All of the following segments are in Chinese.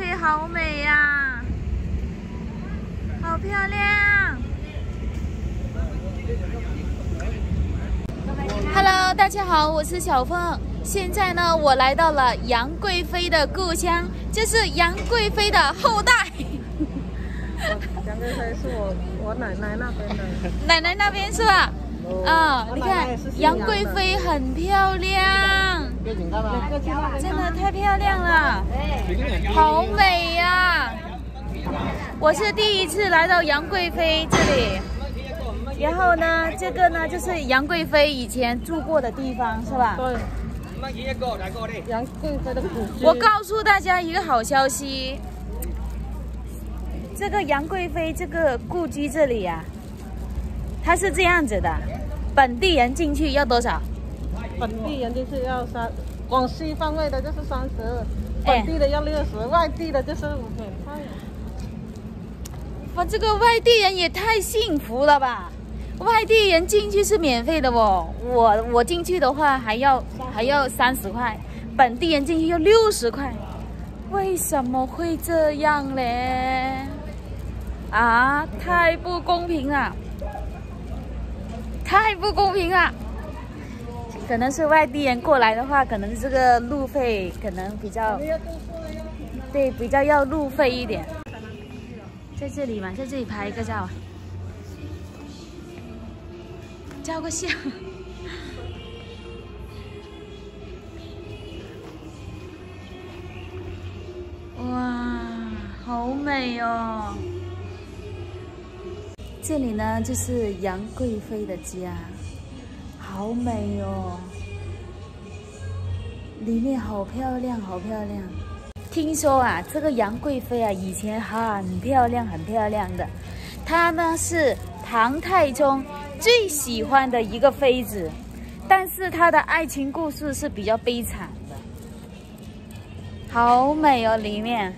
妃好美呀，好漂亮。Hello，大家好，我是小凤。现在呢，我来到了杨贵妃的故乡，这是杨贵妃的后代。杨贵妃是我我奶奶那边的。奶奶那边是吧？啊，你看杨贵妃很漂亮，真的太漂亮了，好美呀！我是第一次来到杨贵妃这里。然后呢，这个呢就是杨贵妃以前住过的地方，是吧？对。杨贵妃的故居。我告诉大家一个好消息，这个杨贵妃这个故居这里呀，它是这样子的，本地人进去要多少？本地人就是要三，广西方位的就是三十，本地的要六十，外地的就是免费。哇，这个外地人也太幸福了吧！外地人进去是免费的哦，我我进去的话还要还要三十块，本地人进去要六十块，为什么会这样嘞？啊，太不公平了，太不公平了！可能是外地人过来的话，可能这个路费可能比较，对，比较要路费一点。在这里嘛，在这里拍一个照。照个相，哇，好美哦！这里呢就是杨贵妃的家，好美哦！里面好漂亮，好漂亮。听说啊，这个杨贵妃啊，以前很漂亮，很漂亮的。她呢是唐太宗。最喜欢的一个妃子，但是她的爱情故事是比较悲惨的。好美哦，里面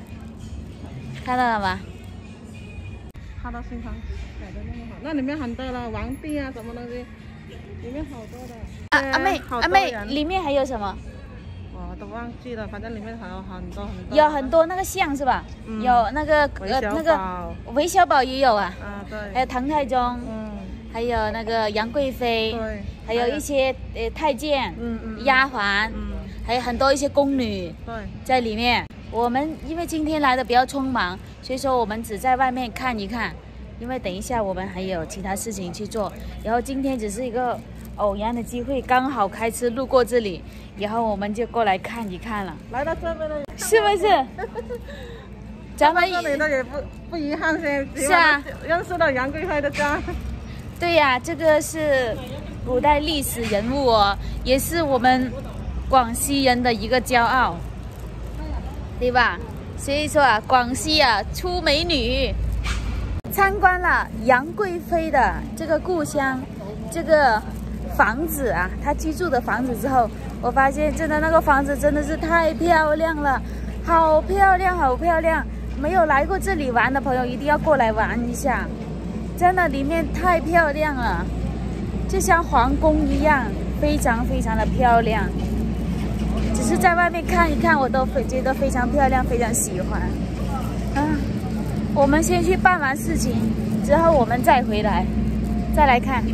看到了吗？看到新房改的那么好，那里面很多了，皇帝啊，什么东西，里面好多的。啊，阿妹，阿妹，里面还有什么？我都忘记了，反正里面还有很多很多。有很多那个像是吧？有那个呃那个韦小宝也有啊。啊，对。还有唐太宗。嗯。还有那个杨贵妃，对，还有一些呃太监，嗯嗯，丫鬟，嗯，还有很多一些宫女，对，在里面。我们因为今天来的比较匆忙，所以说我们只在外面看一看，因为等一下我们还有其他事情去做。然后今天只是一个偶然的机会，刚好开车路过这里，然后我们就过来看一看了。来到这边了，是不是？咱们这里的也不不遗憾噻，是啊，认识到杨贵妃的家。对呀，这个是古代历史人物哦，也是我们广西人的一个骄傲，对吧？所以说啊，广西啊出美女。参观了杨贵妃的这个故乡，这个房子啊，她居住的房子之后，我发现真的那个房子真的是太漂亮了，好漂亮，好漂亮！没有来过这里玩的朋友，一定要过来玩一下。真的，里面太漂亮了，就像皇宫一样，非常非常的漂亮。只是在外面看一看，我都会觉得非常漂亮，非常喜欢。啊，我们先去办完事情，之后我们再回来，再来看。